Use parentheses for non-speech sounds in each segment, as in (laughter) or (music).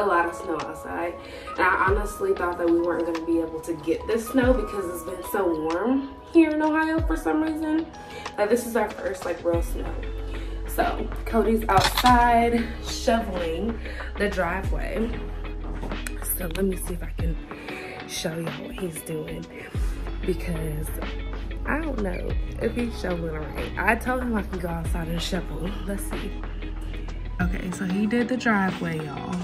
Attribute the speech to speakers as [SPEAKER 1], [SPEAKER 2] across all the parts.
[SPEAKER 1] a lot of snow outside. And I honestly thought that we weren't gonna be able to get this snow because it's been so warm here in Ohio for some reason. That this is our first like real snow. So Cody's outside shoveling the driveway. So let me see if I can show you what he's doing because I don't know if he's shoveling right. I told him I could go outside and shovel. Let's see. Okay, so he did the driveway, y'all.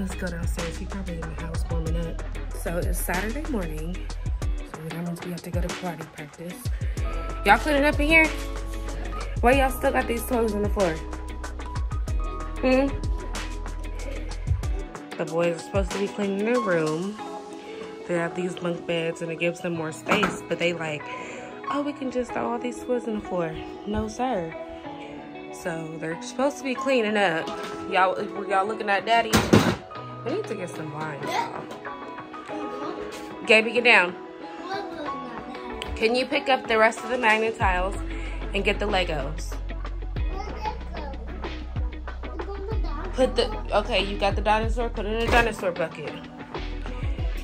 [SPEAKER 1] Let's go downstairs. He probably in the house warming up. So it's Saturday morning. So we have to go to karate practice. Y'all cleaning up in here? Why y'all still got these clothes on the floor? Hmm? The boys are supposed to be cleaning their room. They have these bunk beds and it gives them more space, but they like, oh, we can just throw all these clothes on the floor. No, sir. So they're supposed to be cleaning up. Y'all, y'all looking at daddy? To get some wine, y'all. Get down. Can you pick up the rest of the magnet tiles and get the Legos? Put the, okay, you got the dinosaur, put it in the dinosaur bucket.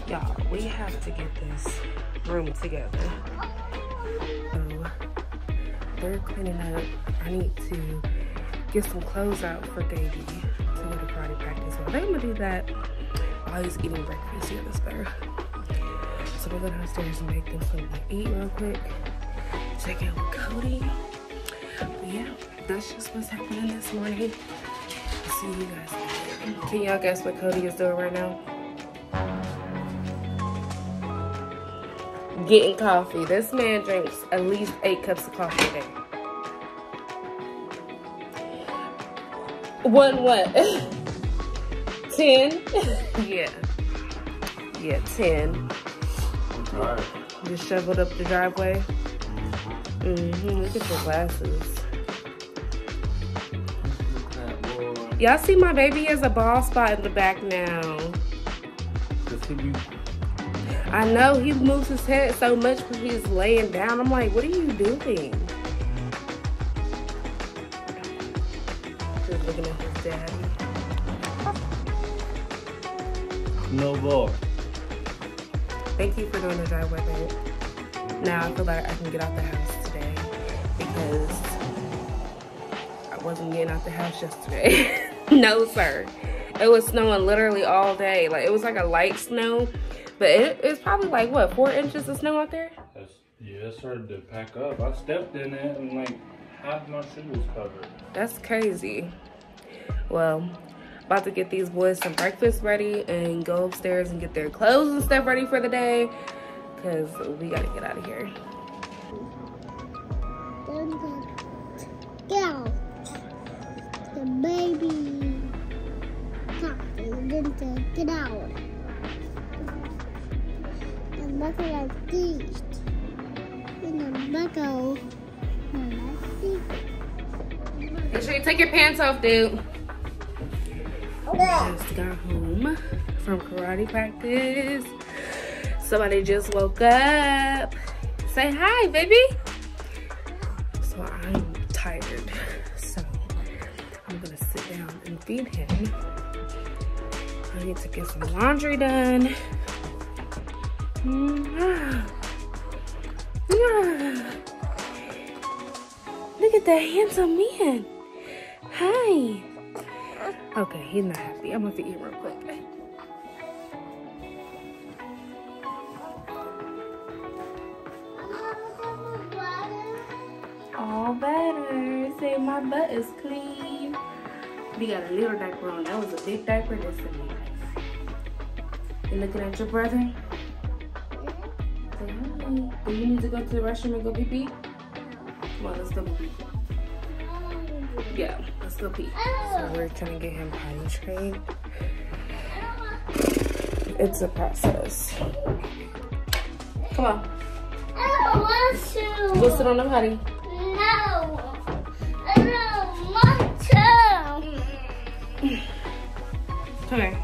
[SPEAKER 1] Y'all, we have to get this room together. So, they're cleaning up. I need to get some clothes out for Gaby to go to karate practice. Well, they're gonna do that while he's eating breakfast. Yeah, that's better. So we'll go downstairs and make them something to eat real quick. Check out with Cody. But yeah, that's just what's happening this morning. See you guys. Can y'all guess what Cody is doing right now? Getting coffee. This man drinks at least eight cups of coffee a day. One what? (laughs) ten? yeah. Yeah, ten.
[SPEAKER 2] Right.
[SPEAKER 1] Just shoveled up the driveway. Mm-hmm. Look at your glasses. Y'all see my baby has a bald spot in the back now. I know he moves his head so much when he's laying down. I'm like, what are you doing?
[SPEAKER 2] No ball?
[SPEAKER 1] Thank you for doing the driveway, babe. Now I feel like I can get out the house today because I wasn't getting out the house yesterday. (laughs) no, sir. It was snowing literally all day. Like it was like a light snow, but it, it's probably like what four inches of snow out there.
[SPEAKER 2] That's, yeah, it started to pack up. I stepped in it and like half my shoe was covered.
[SPEAKER 1] That's crazy. Well, about to get these boys some breakfast ready and go upstairs and get their clothes and stuff ready for the day because we got to get out of here.
[SPEAKER 3] Get out. The baby. Get out. The bucket like this. In the bucket.
[SPEAKER 1] Make sure you take your pants off, dude. Just got home from karate practice. Somebody just woke up. Say hi, baby. So I'm tired. So I'm gonna sit down and feed him. I need to get some laundry done. Look at that handsome man. Hi. Okay, he's not happy. I'm gonna him real quick. All better. Say my butt is clean. We got a little diaper on. That was a big diaper. This is nice. You looking at your brother? Do you need to go to the restroom and go pee pee? Come on, let's go pee pee. Yeah, let's go pee. So we're trying to get him potty trained. It's a process. Come on,
[SPEAKER 3] I don't want to.
[SPEAKER 1] go sit on the potty.
[SPEAKER 3] No. I don't want to.
[SPEAKER 1] Come here.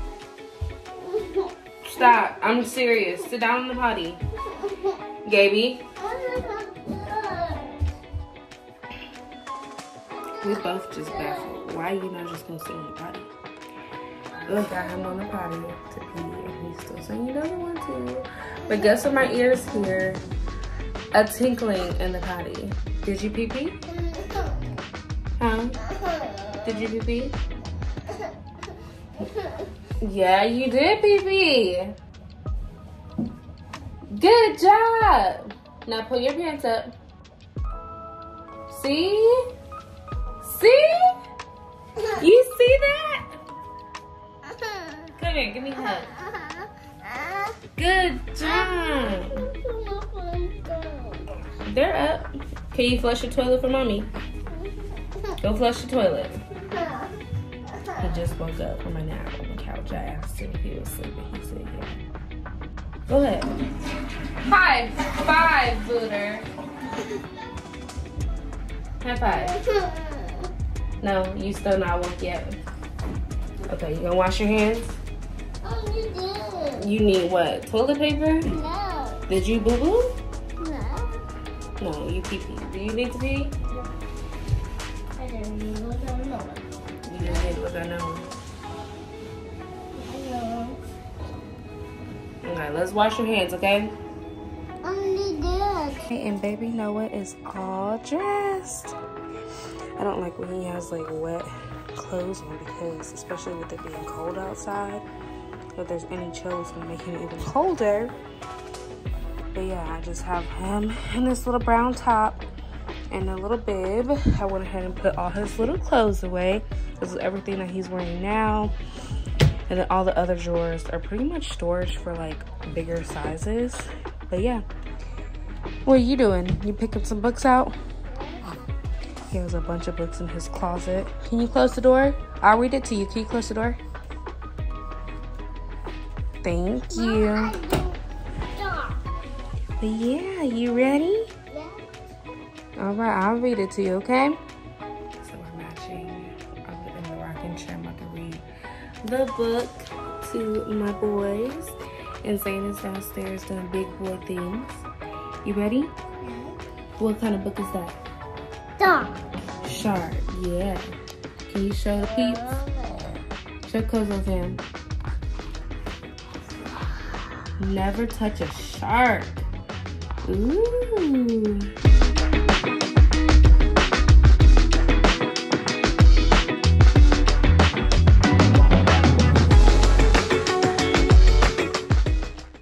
[SPEAKER 1] Stop. I'm serious. Sit down in the potty. Gaby. We both just baffled. Why you not just gonna sit in the potty? Ugh, got him on the potty to pee, and he's still saying he doesn't want to. But guess what my ears hear? A tinkling in the potty. Did you pee pee? Huh? Did you pee pee? Yeah, you did pee pee. Good job. Now pull your pants up. See? Here, give me a hug. Good job. They're up. Can you flush the toilet for mommy? Go flush the toilet. He just woke up from a nap on the couch. I asked him if he was sleeping. He said yeah. Go ahead. High five, Booter. High five. No, you still not woke yet. Okay, you gonna wash your hands?
[SPEAKER 3] You did.
[SPEAKER 1] You need what? Toilet paper?
[SPEAKER 3] No.
[SPEAKER 1] Did you boo boo?
[SPEAKER 3] No.
[SPEAKER 1] No, you pee pee. Do you need to pee?
[SPEAKER 3] I didn't even look at no. one.
[SPEAKER 1] You just need to look at no.
[SPEAKER 3] No.
[SPEAKER 1] Okay, let's wash your hands, okay?
[SPEAKER 3] Only did.
[SPEAKER 1] Okay, and baby Noah is all dressed. I don't like when he has like wet clothes on because, especially with it being cold outside, if there's any chill, it's gonna make him even colder. But yeah, I just have him in this little brown top and a little bib. I went ahead and put all his little clothes away. This is everything that he's wearing now. And then all the other drawers are pretty much storage for like bigger sizes. But yeah. What are you doing? You picking some books out? He has a bunch of books in his closet. Can you close the door? I'll read it to you. Can you close the door? Thank you.
[SPEAKER 3] Stop.
[SPEAKER 1] But yeah, you ready?
[SPEAKER 3] Yeah.
[SPEAKER 1] All right, I'll read it to you, okay? So we're matching I'm in the rocking chair. I'm about to read the book to my boys. And Zane is downstairs doing big boy things. You ready? What kind of book is that?
[SPEAKER 3] Stop.
[SPEAKER 1] Shark, yeah. Can you show the peeps? Show CoZo fam. Never touch a shark. Ooh.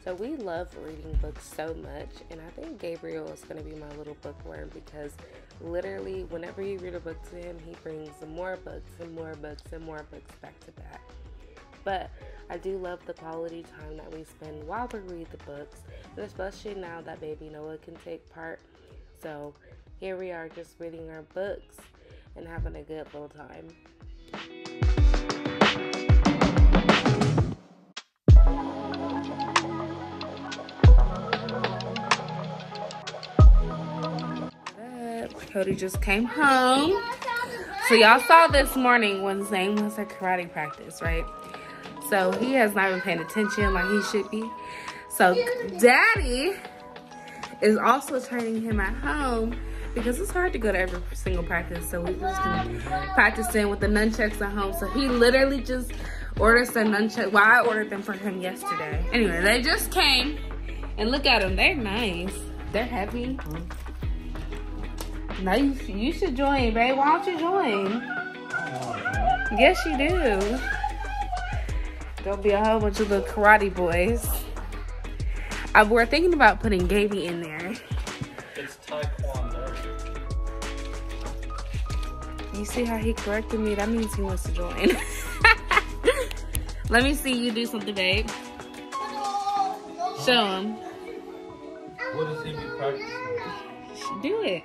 [SPEAKER 1] So we love reading books so much, and I think Gabriel is going to be my little bookworm because literally, whenever you read a book to him, he brings more books and more books and more books back to back. But I do love the quality time that we spend while we read the books, and especially now that baby Noah can take part. So here we are just reading our books and having a good little time. Cody just came home. So y'all saw this morning when Zane was at karate practice, right? So he has not been paying attention like he should be. So daddy is also training him at home because it's hard to go to every single practice. So we just been practicing with the nunchucks at home. So he literally just ordered some nunchucks. Well, I ordered them for him yesterday. Anyway, they just came and look at them. They're nice. They're heavy. Now you, you should join, babe. Why don't you join? Yes, you do. There'll be a whole bunch of little karate boys. Uh, we're thinking about putting Gaby in there.
[SPEAKER 2] It's Taekwondo.
[SPEAKER 1] You see how he corrected me? That means he wants to join. (laughs) Let me see you do something, babe. Show him.
[SPEAKER 2] What does he be practicing?
[SPEAKER 1] Do it.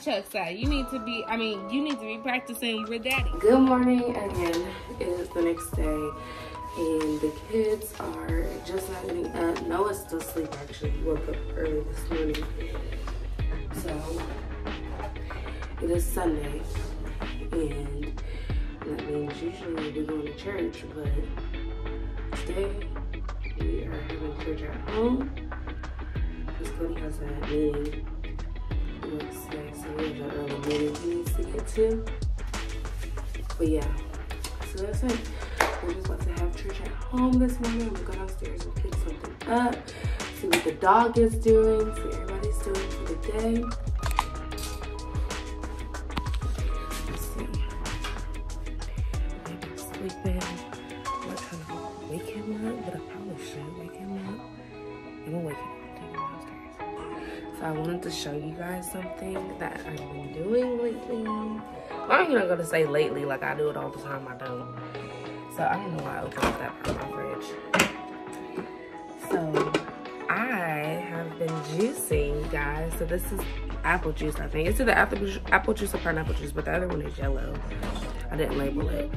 [SPEAKER 1] Where's side. You need to be, I mean, you need to be practicing with daddy.
[SPEAKER 4] Good morning again. It's
[SPEAKER 1] the next day. And the kids are just not getting up. Noah's still asleep actually. He woke up early this morning. So it is Sunday. And that means usually we're going to church, but today we are having church at home. Because Cody has a meeting next day, so early meeting he needs to get to. But yeah, so that's it. We're just about to have church at home this morning. I'm gonna go downstairs and pick something up, see what the dog is doing, see what everybody's doing for the day. Let's see. Sleeping. I wanted to show you guys something that I've been doing lately. I'm not gonna say lately, like I do it all the time. I don't. So I don't know why I opened up that of my fridge. So I have been juicing, guys. So this is apple juice, I think. It's either apple, apple juice or pineapple juice, but the other one is yellow. I didn't label it.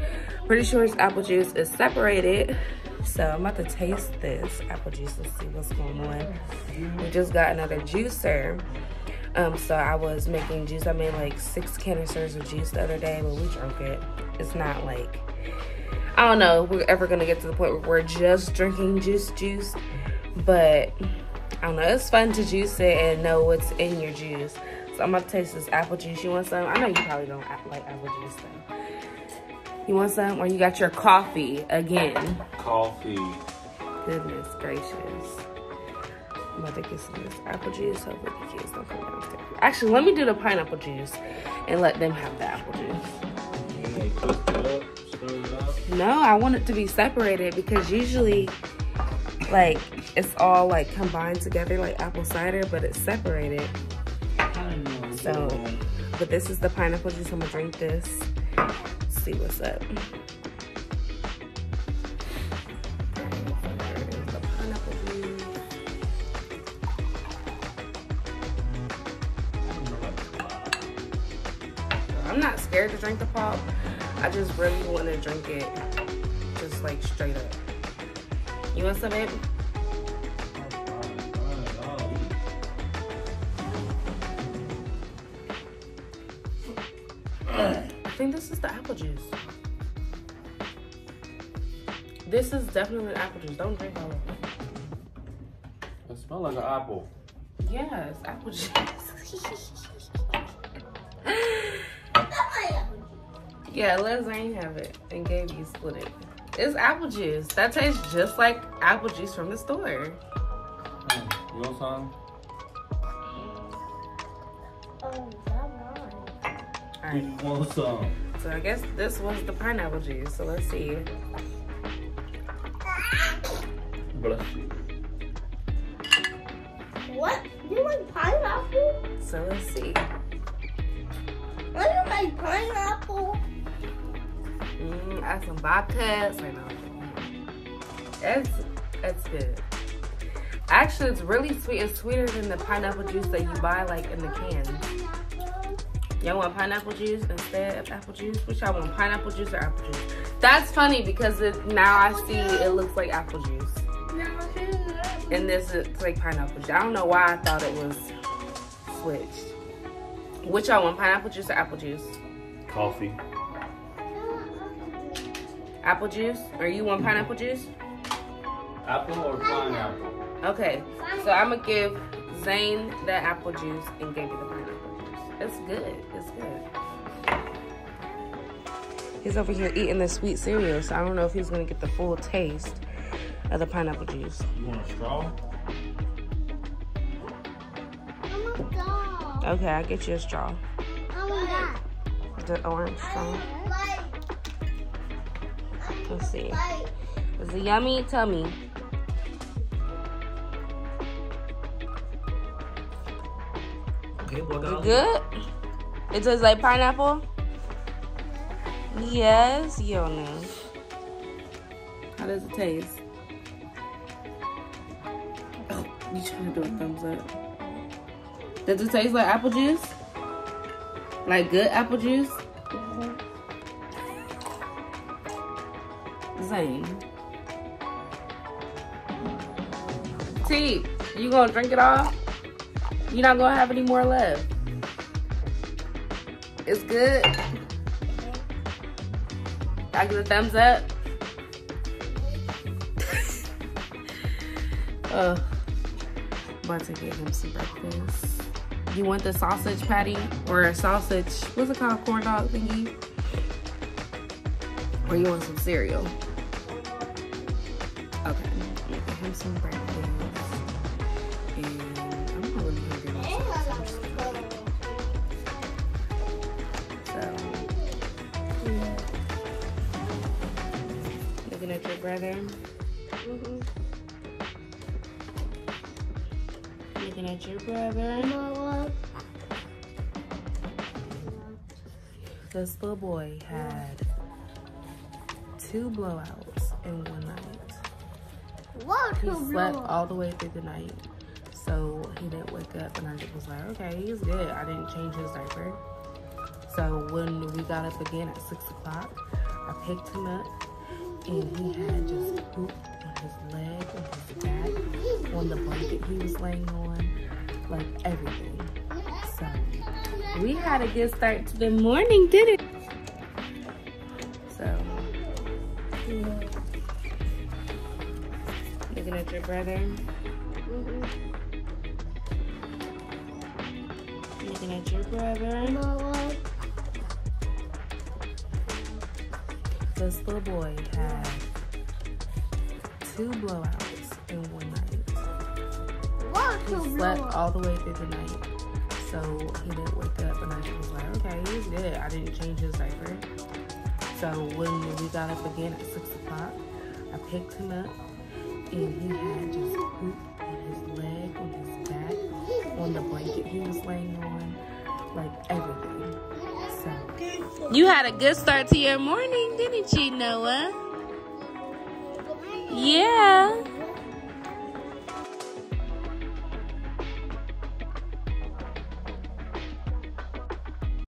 [SPEAKER 1] Pretty sure it's apple juice. It's separated. So I'm about to taste this apple juice. Let's see what's going on. We just got another juicer. Um, so I was making juice. I made like six canisters of juice the other day, but we drank it. It's not like, I don't know, we're ever gonna get to the point where we're just drinking juice juice. But I don't know, it's fun to juice it and know what's in your juice. So I'm gonna taste this apple juice. You want some? I know you probably don't like apple juice though. You want some? Or you got your coffee again?
[SPEAKER 2] Coffee.
[SPEAKER 1] Goodness gracious. I'm about to get some of this apple juice. Hopefully the kids don't come downstairs. Actually, let me do the pineapple juice and let them have the apple juice.
[SPEAKER 2] You like twist it up, stir it up.
[SPEAKER 1] No, I want it to be separated because usually, like, it's all like combined together like apple cider, but it's separated.
[SPEAKER 2] I know.
[SPEAKER 1] So, but this is the pineapple juice. I'm gonna drink this. See what's up. I'm not scared to drink the pop. I just really want to drink it just like straight up. You want some, babe? Definitely apple juice. Don't drink all of it.
[SPEAKER 2] It smells like an apple.
[SPEAKER 1] Yes, apple juice. (laughs) yeah, let Zane have it and Gabe you split it. It's apple juice. That tastes just like apple juice from the store.
[SPEAKER 2] Mm, You want some?
[SPEAKER 3] Oh.
[SPEAKER 1] Alright,
[SPEAKER 2] You want some?
[SPEAKER 1] so I guess this was the pineapple juice. So let's see.
[SPEAKER 2] Bless you.
[SPEAKER 3] What? You like pineapple?
[SPEAKER 1] So let's see.
[SPEAKER 3] I don't like pineapple.
[SPEAKER 1] Mm, add some vodka. Say no. It's it's good. Actually, it's really sweet. It's sweeter than the pineapple juice that you buy like in the can. Y'all want pineapple juice instead of apple juice? Which y'all want, pineapple juice or apple juice? That's funny because it, now I see it looks like apple juice. And this is like pineapple juice. I don't know why I thought it was switched. Which y'all want, pineapple juice or apple juice?
[SPEAKER 2] Coffee.
[SPEAKER 1] Apple juice? Or you want pineapple juice?
[SPEAKER 2] Apple or pineapple?
[SPEAKER 1] Okay, so I'm gonna give Zane the apple juice and give you the pineapple juice. It's good. It's good. He's over here eating the sweet cereal, so I don't know if he's gonna get the full taste of the pineapple juice.
[SPEAKER 2] You want a straw?
[SPEAKER 3] I'm a dog.
[SPEAKER 1] Okay, I'll get you a straw.
[SPEAKER 3] I'm a dog.
[SPEAKER 1] The orange straw. Let's see. Is it yummy? Tell me.
[SPEAKER 2] Okay, what
[SPEAKER 1] Is it good? It tastes like pineapple? Yes, you know. How does it taste? Oh, you trying to do a thumbs up? Does it taste like apple juice? Like good apple juice? Zane. T, you gonna drink it all? You're not gonna have any more left. It's good. I give a thumbs up. (laughs) uh, to get him some breakfast. You want the sausage patty or a sausage? What's it called? Corn dog thingy? Or you want some cereal? Okay, get him some breakfast. And I'm looking at your brother. Mm-hmm. Looking at your brother.
[SPEAKER 3] Mama.
[SPEAKER 1] This little boy had two blowouts in one night.
[SPEAKER 3] What
[SPEAKER 1] He slept all the way through the night. So he didn't wake up and I was like, okay, he's good. I didn't change his diaper. So when we got up again at six o'clock, I picked him up and he had just poop on his leg, on his back, on the blanket he was laying on, like everything. So we had a good start to the morning, didn't it? So looking at your brother. Slept all the way through the night. So he didn't wake up and I was like, okay, he's good. I didn't change his diaper. So when we got up again at six o'clock, I picked him up and he had just poop on his leg, on his back, on the blanket he was laying on, like everything. So you had a good start to your morning, didn't you, Noah? Yeah.